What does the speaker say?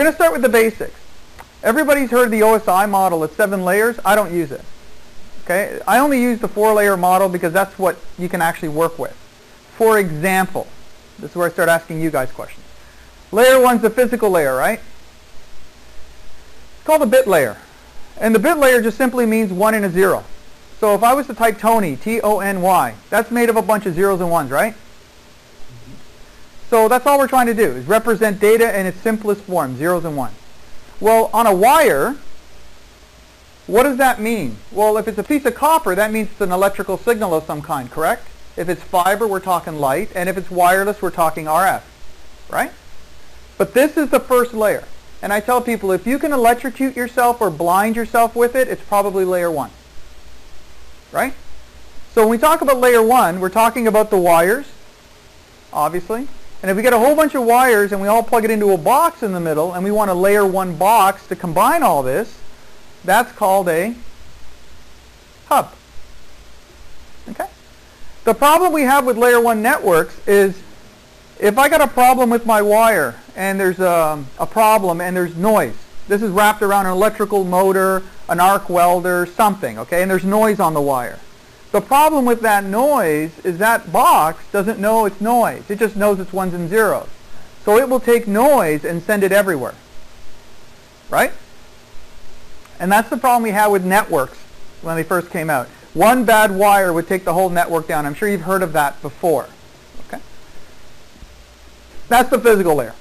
We're going to start with the basics. Everybody's heard the OSI model at seven layers. I don't use it. Okay? I only use the four-layer model because that's what you can actually work with. For example, this is where I start asking you guys questions. Layer one's the physical layer, right? It's called the bit layer. And the bit layer just simply means one and a zero. So if I was to type Tony, T-O-N-Y, that's made of a bunch of zeros and ones, right? So that's all we're trying to do, is represent data in its simplest form, zeros and ones. Well, on a wire, what does that mean? Well, if it's a piece of copper, that means it's an electrical signal of some kind, correct? If it's fiber, we're talking light, and if it's wireless, we're talking RF, right? But this is the first layer. And I tell people, if you can electrocute yourself or blind yourself with it, it's probably layer one, right? So when we talk about layer one, we're talking about the wires, obviously. And if we get a whole bunch of wires and we all plug it into a box in the middle and we want a layer one box to combine all this, that's called a hub. Okay? The problem we have with layer one networks is if I got a problem with my wire and there's a, a problem and there's noise, this is wrapped around an electrical motor, an arc welder, something, okay, and there's noise on the wire. The problem with that noise is that box doesn't know it's noise. It just knows it's ones and zeros. So it will take noise and send it everywhere. Right? And that's the problem we had with networks when they first came out. One bad wire would take the whole network down. I'm sure you've heard of that before. Okay? That's the physical layer.